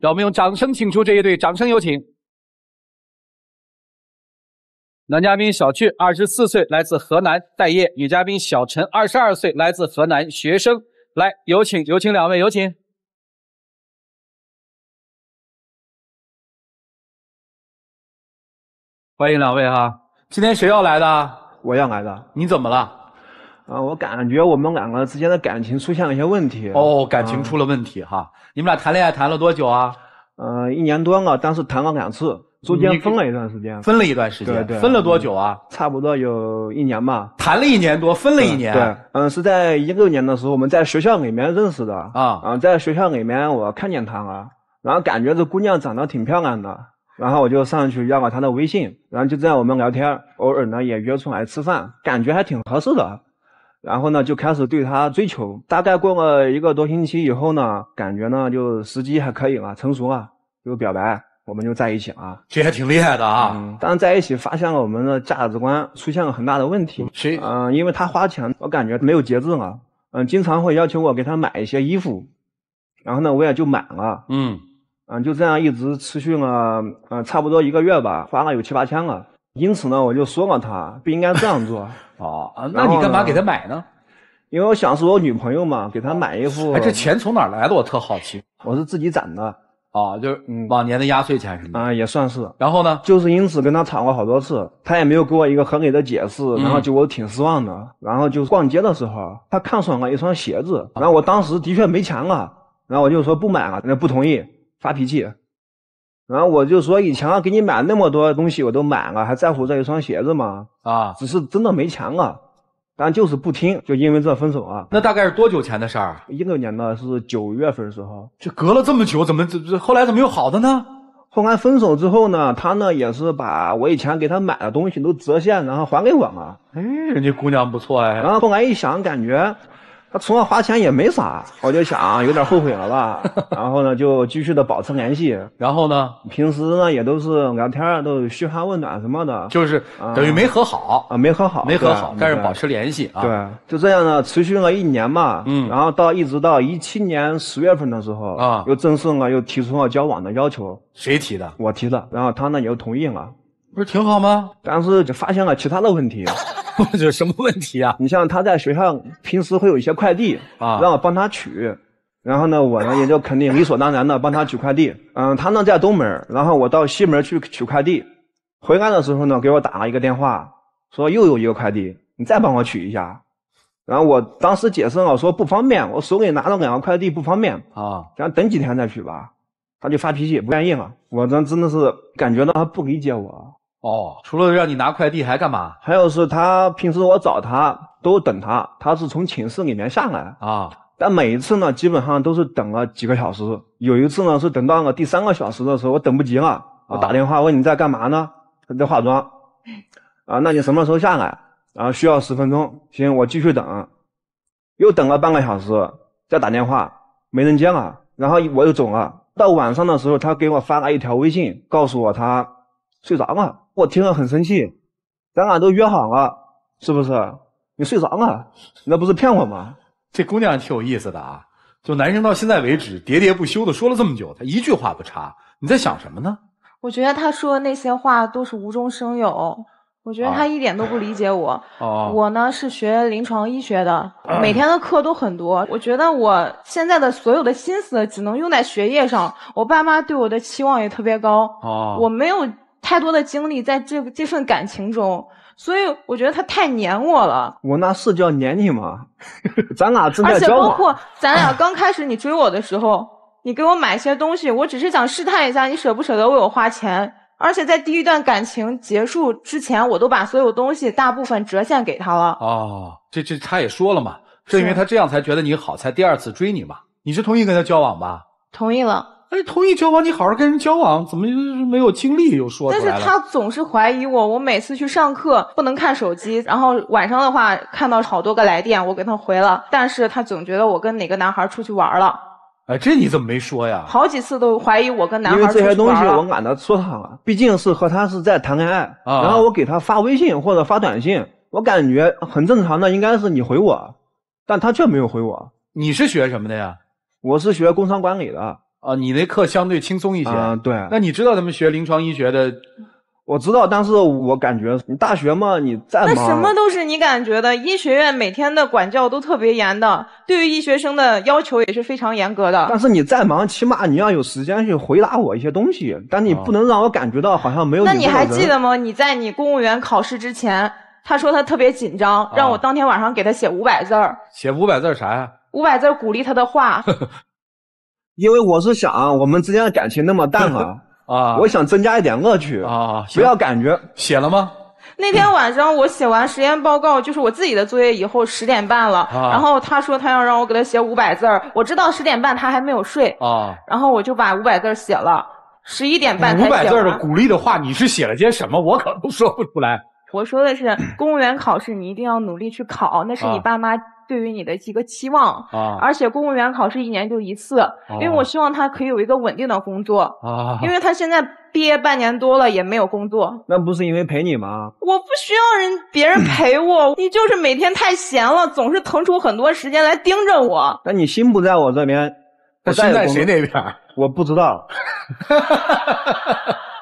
让我们用掌声请出这一对，掌声有请。男嘉宾小俊，二十四岁，来自河南待业；女嘉宾小陈，二十二岁，来自河南，学生。来，有请，有请两位，有请。欢迎两位哈！今天谁要来的？我要来的。你怎么了？啊，我感觉我们两个之间的感情出现了一些问题。哦，感情出了问题哈！你们俩谈恋爱谈了多久啊？嗯，一年多了，但是谈了两次，中间分了一段时间。分了一段时间，对对。分了多久啊？差不多有一年吧。谈了一年多，分了一年。对，嗯，是在一六年的时候，我们在学校里面认识的。啊。啊，在学校里面我看见她了，然后感觉这姑娘长得挺漂亮的。然后我就上去要了他的微信，然后就这样我们聊天，偶尔呢也约出来吃饭，感觉还挺合适的。然后呢就开始对他追求，大概过了一个多星期以后呢，感觉呢就时机还可以了，成熟了，就表白，我们就在一起了。这还挺厉害的啊！嗯，但是在一起发现了我们的价值观出现了很大的问题。谁？嗯，因为他花钱，我感觉没有节制了。嗯，经常会要求我给他买一些衣服，然后呢我也就买了。嗯。嗯，就这样一直持续了，嗯，差不多一个月吧，花了有七八千了。因此呢，我就说了他不应该这样做。哦，那你干嘛给他买呢？因为我想是我女朋友嘛，给她买一副。哎，这钱从哪来的？我特好奇。我是自己攒的。哦，就是往年的压岁钱什么的？啊，也算是。然后呢？就是因此跟他吵过好多次，他也没有给我一个合理的解释，然后就我挺失望的。然后就逛街的时候，他看上了一双鞋子，然后我当时的确没钱了，然后我就说不买了，那不同意。发脾气，然后我就说以前啊给你买那么多东西我都买了，还在乎这一双鞋子吗？啊，只是真的没钱了，但就是不听，就因为这分手啊。那大概是多久前的事儿？一六年的是九月份时候。这隔了这么久，怎么这这后来怎么又好的呢？后来分手之后呢，他呢也是把我以前给他买的东西都折现，然后还给我了。哎，人家姑娘不错哎。然后后来一想，感觉。他除了花钱也没啥，我就想有点后悔了吧，然后呢就继续的保持联系，然后呢？平时呢也都是聊天，都嘘寒问暖什么的，就是等于没和好。啊，没和好，没和好，但是保持联系啊，对，就这样呢持续了一年嘛，嗯，然后到一直到一七年十月份的时候啊，又正式了又提出了交往的要求，谁提的？我提的，然后他呢也就同意了，不是挺好吗？但是就发现了其他的问题。这 什么问题啊？你像他在学校平时会有一些快递啊，让我帮他取，然后呢，我呢也就肯定理所当然的帮他取快递。嗯，他呢在东门，然后我到西门去取快递，回来的时候呢给我打了一个电话，说又有一个快递，你再帮我取一下。然后我当时解释了，说不方便，我手里拿着两个快递不方便啊，咱等几天再取吧。他就发脾气，不愿意了。我这真的是感觉到他不理解我。哦，除了让你拿快递还干嘛？还有是他平时我找他都等他，他是从寝室里面下来啊。但每一次呢，基本上都是等了几个小时。有一次呢，是等到了第三个小时的时候，我等不及了，我打电话问你在干嘛呢？他在化妆。啊，那你什么时候下来？啊，需要十分钟。行，我继续等。又等了半个小时，再打电话没人接了，然后我又走了。到晚上的时候，他给我发了一条微信，告诉我他睡着了。我听了很生气，咱俩都约好了，是不是？你睡着了，那不是骗我吗？这姑娘挺有意思的啊，就男生到现在为止喋喋不休的说了这么久，他一句话不插。你在想什么呢？我觉得他说的那些话都是无中生有，我觉得他一点都不理解我。哦，我呢是学临床医学的，每天的课都很多。我觉得我现在的所有的心思只能用在学业上，我爸妈对我的期望也特别高。哦，我没有。太多的精力在这这份感情中，所以我觉得他太黏我了。我那是叫黏你吗？咱俩正在交往。而且包括咱俩刚开始你追我的时候，你给我买一些东西，我只是想试探一下你舍不舍得为我花钱。而且在第一段感情结束之前，我都把所有东西大部分折现给他了。哦，这这他也说了嘛，是因为他这样才觉得你好，才第二次追你嘛。你是同意跟他交往吧？同意了。哎，同意交往，你好好跟人交往，怎么没有精力又说但是他总是怀疑我，我每次去上课不能看手机，然后晚上的话看到好多个来电，我给他回了，但是他总觉得我跟哪个男孩出去玩了。哎，这你怎么没说呀？好几次都怀疑我跟男孩出去玩因为这些东西我懒得说他了，毕竟是和他是在谈恋爱，啊、然后我给他发微信或者发短信，我感觉很正常的应该是你回我，但他却没有回我。你是学什么的呀？我是学工商管理的。啊，你那课相对轻松一些。啊、对。那你知道咱们学临床医学的？我知道，但是我感觉你大学嘛，你再忙，那什么都是你感觉的。医学院每天的管教都特别严的，对于医学生的要求也是非常严格的。但是你再忙，起码你要有时间去回答我一些东西，但你不能让我感觉到好像没有你。那你还记得吗？你在你公务员考试之前，他说他特别紧张，让我当天晚上给他写五百字儿。写五百字啥呀？五百字鼓励他的话。因为我是想我们之间的感情那么淡啊。啊！我想增加一点乐趣啊！不要感觉写了吗？那天晚上我写完实验报告，就是我自己的作业以后十点半了，啊、然后他说他要让我给他写五百字儿，我知道十点半他还没有睡啊，然后我就把五百字写了，十一点半才写五百字的鼓励的话，你是写了些什么？我可都说不出来。我说的是公务员考试，你一定要努力去考，那是你爸妈对于你的一个期望啊。而且公务员考试一年就一次，因为我希望他可以有一个稳定的工作啊。因为他现在毕业半年多了也没有工作。那不是因为陪你吗？我不需要人别人陪我，你就是每天太闲了，总是腾出很多时间来盯着我。那你心不在我这边，他心在谁那边？我不知道。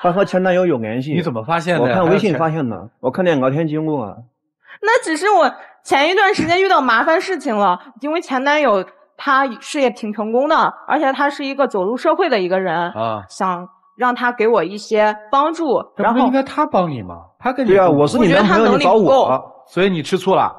他和前男友有联系，你怎么发现的？我看微信发现的，我看见聊天记录啊。那只是我前一段时间遇到麻烦事情了，因为前男友他事业挺成功的，而且他是一个走入社会的一个人啊，想让他给我一些帮助。然后应该他帮你吗？他跟你对啊，我是你男朋友，你找我，所以你吃醋了？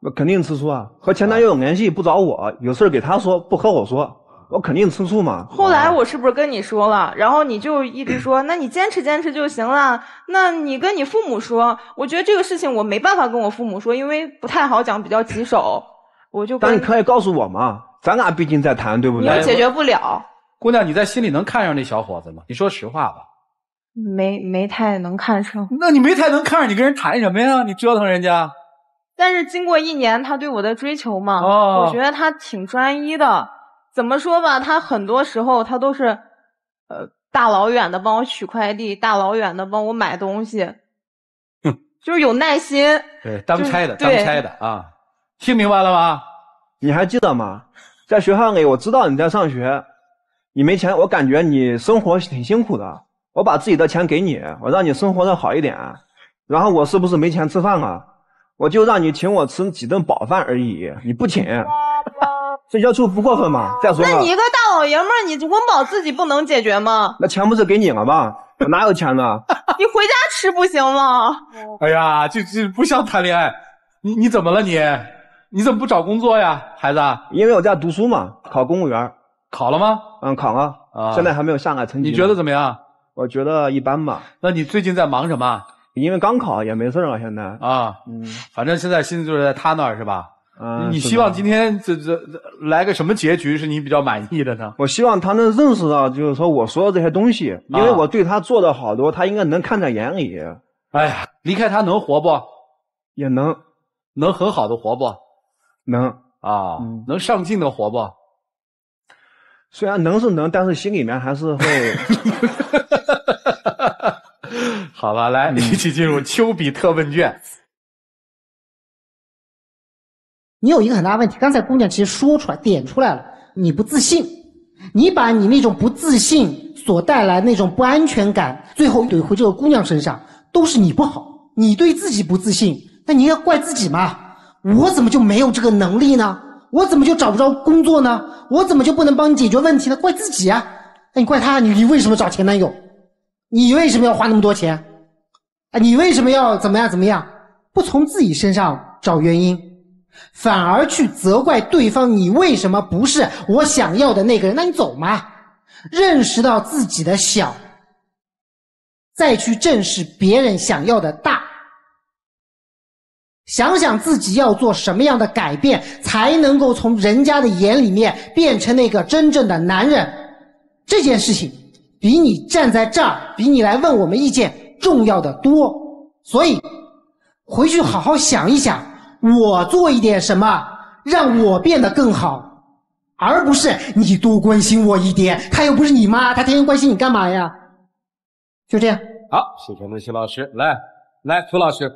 那肯定吃醋啊！和前男友有联系不找我，有事给他说，不和我说。我肯定吃醋嘛。后来我是不是跟你说了？然后你就一直说，那你坚持坚持就行了。那你跟你父母说，我觉得这个事情我没办法跟我父母说，因为不太好讲，比较棘手。我就但你可以告诉我嘛，咱俩毕竟在谈，对不对？你又解决不了。姑娘，你在心里能看上那小伙子吗？你说实话吧。没没太能看上。那你没太能看上，你跟人谈什么呀？你折腾人家。但是经过一年他对我的追求嘛，哦、我觉得他挺专一的。怎么说吧，他很多时候他都是，呃，大老远的帮我取快递，大老远的帮我买东西，哼，就是有耐心。对，当差的，当差的啊，听明白了吗？你还记得吗？在学校里，我知道你在上学，你没钱，我感觉你生活挺辛苦的，我把自己的钱给你，我让你生活的好一点，然后我是不是没钱吃饭啊？我就让你请我吃几顿饱饭而已，你不请。这要求不过分吗？再说，那你一个大老爷们儿，你温饱自己不能解决吗？那钱不是给你了吗？我哪有钱呢？你回家吃不行吗？哎呀，这这不像谈恋爱。你你怎么了你？你怎么不找工作呀，孩子？因为我在读书嘛，考公务员。考了吗？嗯，考了。啊，现在还没有下来成绩。你觉得怎么样？我觉得一般吧。那你最近在忙什么？因为刚考也没事了，现在。啊，嗯，反正现在心思就是在他那儿是吧？嗯，你希望今天这这来个什么结局是你比较满意的呢？我希望他能认识到，就是说我说的这些东西，因为我对他做的好多，他应该能看在眼里。哎呀，离开他能活不？也能，能很好的活不？能啊，嗯能上进的活不？虽然能是能，但是心里面还是会。好吧，来，一起进入丘比特问卷。你有一个很大问题，刚才姑娘其实说出来、点出来了，你不自信，你把你那种不自信所带来那种不安全感，最后怼回这个姑娘身上，都是你不好，你对自己不自信，那你应该怪自己嘛？我怎么就没有这个能力呢？我怎么就找不着工作呢？我怎么就不能帮你解决问题呢？怪自己啊！那你怪他，你你为什么找前男友？你为什么要花那么多钱？啊，你为什么要怎么样怎么样？不从自己身上找原因。反而去责怪对方，你为什么不是我想要的那个人？那你走嘛，认识到自己的小，再去正视别人想要的大。想想自己要做什么样的改变，才能够从人家的眼里面变成那个真正的男人。这件事情比你站在这儿，比你来问我们意见重要的多。所以回去好好想一想。我做一点什么，让我变得更好，而不是你多关心我一点。他又不是你妈，他天天关心你干嘛呀？就这样。好，谢谢文熙老师。来，来，涂老师，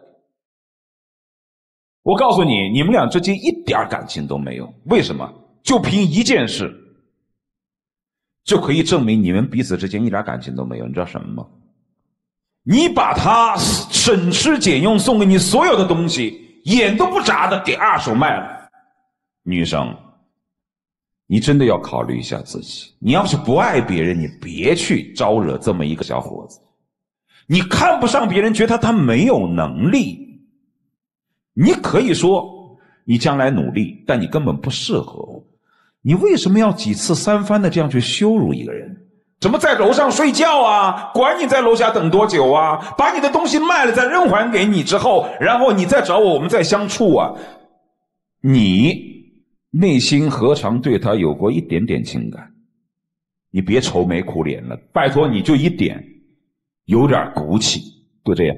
我告诉你，你们俩之间一点感情都没有。为什么？就凭一件事。就可以证明你们彼此之间一点感情都没有。你知道什么吗？你把他省吃俭用送给你所有的东西，眼都不眨的给二手卖了，女生，你真的要考虑一下自己。你要是不爱别人，你别去招惹这么一个小伙子。你看不上别人，觉得他没有能力，你可以说你将来努力，但你根本不适合。你为什么要几次三番的这样去羞辱一个人？什么在楼上睡觉啊？管你在楼下等多久啊！把你的东西卖了再扔还给你之后，然后你再找我，我们再相处啊！你内心何尝对他有过一点点情感？你别愁眉苦脸了，拜托你就一点，有点骨气，就这样。